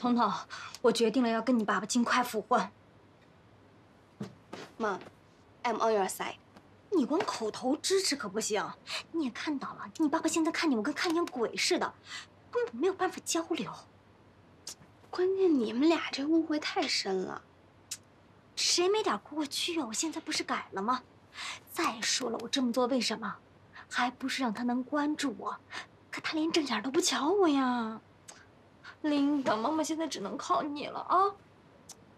彤彤，我决定了，要跟你爸爸尽快复婚。Mom，I'm on your side。你光口头支持可不行，你也看到了，你爸爸现在看你我跟看见鬼似的，根本没有办法交流。关键你们俩这误会太深了，谁没点过去啊？我现在不是改了吗？再说了，我这么做为什么？还不是让他能关注我，可他连正眼都不瞧我呀。琳达，妈妈现在只能靠你了啊！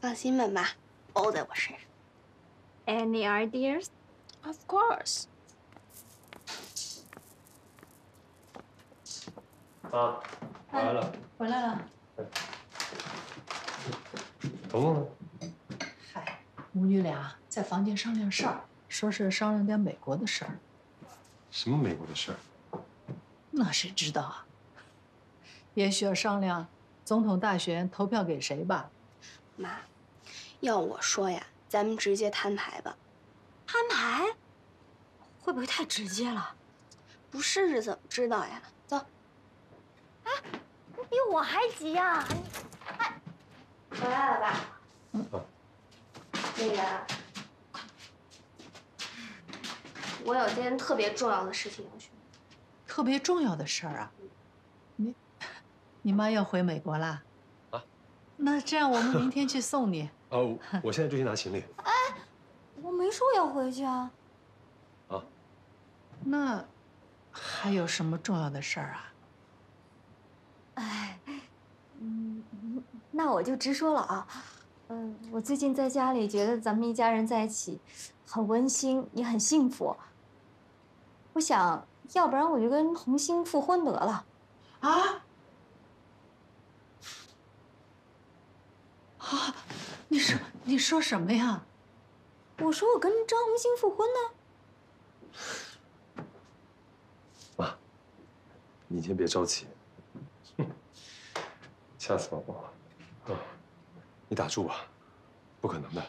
放心吧，妈，包在我身上。Any ideas? Of course。啊，回来了。回来了。彤彤呢？嗨，母女俩在房间商量事儿，说是商量点美国的事儿。什么美国的事儿？那谁知道啊？也许要商量总统大选投票给谁吧。妈，要我说呀，咱们直接摊牌吧。摊牌？会不会太直接了？不试试怎么知道呀？走。哎，你比我还急呀！你，哎，回来了吧？嗯。那个，我有件特别重要的事情要去。特别重要的事儿啊？你，妈要回美国啦？啊？那这样我们明天去送你。哦，我现在就去拿行李。哎，我没说要回去啊。啊？那还有什么重要的事儿啊？哎，嗯，那我就直说了啊。嗯，我最近在家里觉得咱们一家人在一起很温馨，也很幸福。我想。要不然我就跟红星复婚得了，啊？啊？你说你说什么呀？我说我跟张红星复婚呢。妈，你先别着急，吓死宝宝了。啊，你打住吧，不可能的。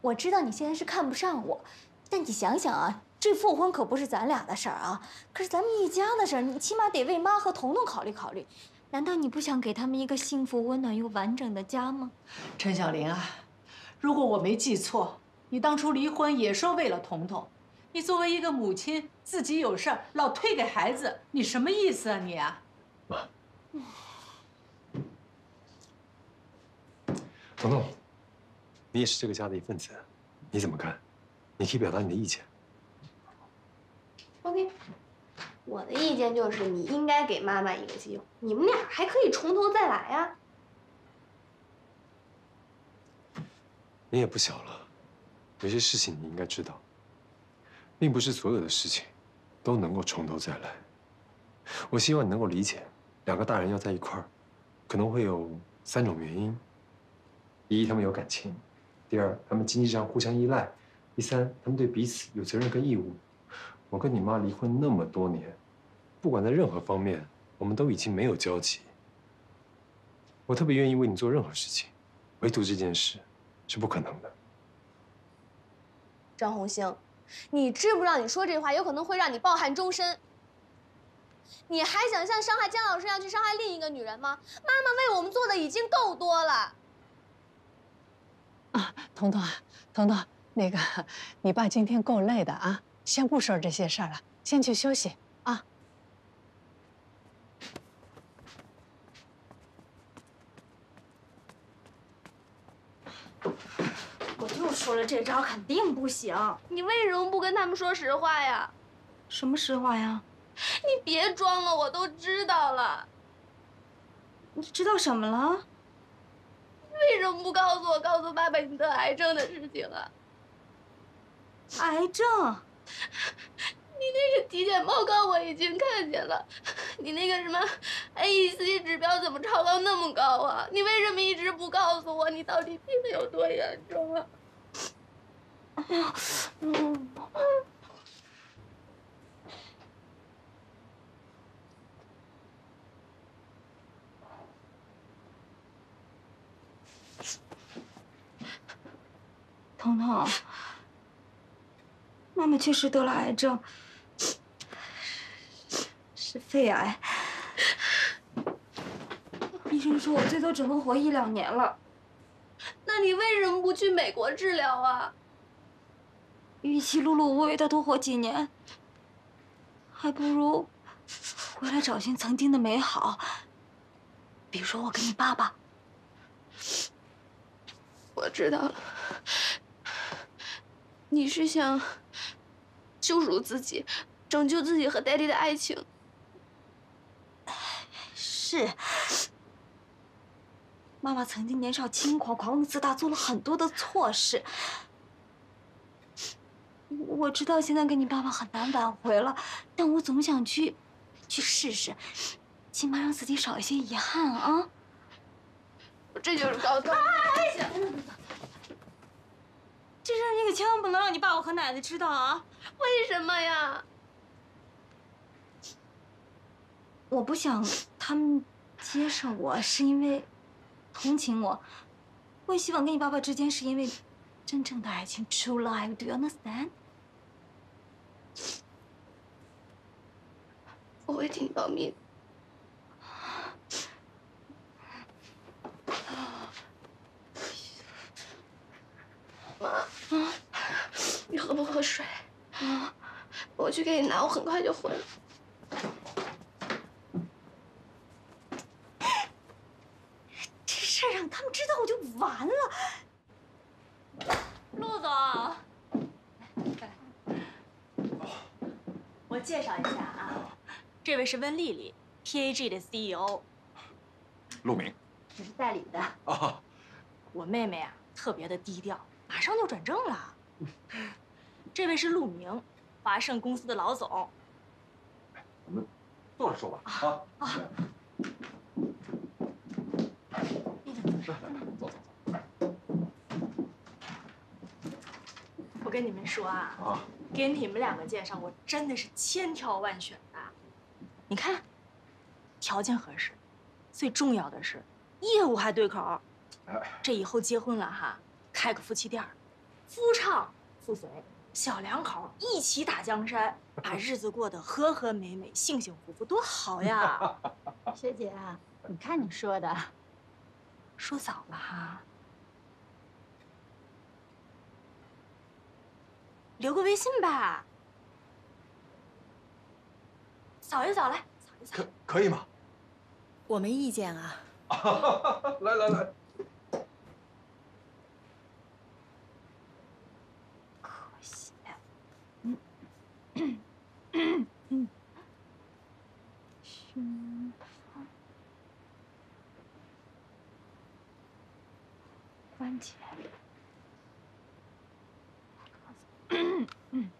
我知道你现在是看不上我。但你想想啊，这复婚可不是咱俩的事儿啊，可是咱们一家的事儿，你起码得为妈和彤彤考虑考虑。难道你不想给他们一个幸福、温暖又完整的家吗？陈小玲啊，如果我没记错，你当初离婚也说为了彤彤。你作为一个母亲，自己有事儿老推给孩子，你什么意思啊你啊？妈，彤彤，你也是这个家的一份子，你怎么看？你可以表达你的意见。OK，我的意见就是你应该给妈妈一个机会，你们俩还可以从头再来呀。你也不小了，有些事情你应该知道，并不是所有的事情都能够从头再来。我希望你能够理解，两个大人要在一块儿，可能会有三种原因：第一，他们有感情；第二，他们经济上互相依赖。第三，他们对彼此有责任跟义务。我跟你妈离婚那么多年，不管在任何方面，我们都已经没有交集。我特别愿意为你做任何事情，唯独这件事是不可能的。张红星，你知不知道你说这话有可能会让你抱憾终身？你还想像伤害姜老师一样去伤害另一个女人吗？妈妈为我们做的已经够多了。啊，彤彤啊，彤彤。那个，你爸今天够累的啊，先不说这些事儿了，先去休息啊。我就说了，这招肯定不行。你为什么不跟他们说实话呀？什么实话呀？你别装了，我都知道了。你知道什么了？为什么不告诉我，告诉爸爸你得癌症的事情啊？癌症，你那个体检报告我已经看见了，你那个什么 AEC 指标怎么超高那么高啊？你为什么一直不告诉我你到底病得有多严重啊？哎呀，嗯，彤彤。妈妈确实得了癌症，是肺癌。医生说我最多只能活一两年了。那你为什么不去美国治疗啊？与其碌碌无为的多活几年，还不如回来找寻曾经的美好。比如说我跟你爸爸。我知道了，你是想羞辱自己，拯救自己和 Daddy 的爱情。是，妈妈曾经年少轻狂、狂妄自大，做了很多的错事。我知道现在跟你爸爸很难挽回了，但我总想去，去试试，起码让自己少一些遗憾啊。这就是高中。这事你可千万不能让你爸爸和奶奶知道啊！为什么呀？我不想他们接受我，是因为同情我。我也希望跟你爸爸之间是因为真正的爱情，true love。Do you understand？我会替你保密。妈，你喝不喝水？啊，我去给你拿，我很快就回来。这事让他们知道我就完了。陆总，我介绍一下啊，这位是温丽丽，PAG 的 CEO。陆明，这是代理的。啊，我妹妹啊，特别的低调。马上就转正了。这位是陆明，华盛公司的老总。我们坐着说吧。啊啊！是，走走走。我跟你们说啊，啊，给你们两个介绍，我真的是千挑万选的。你看，条件合适，最重要的是业务还对口。这以后结婚了哈。开个夫妻店夫唱妇随，小两口一起打江山，把日子过得和和美美、幸幸福福，多好呀！学姐啊，你看你说的，说早了哈。留个微信吧，扫一扫来，扫一扫。可可以吗？我没意见啊。来 来来。胸膛，关节，嗯。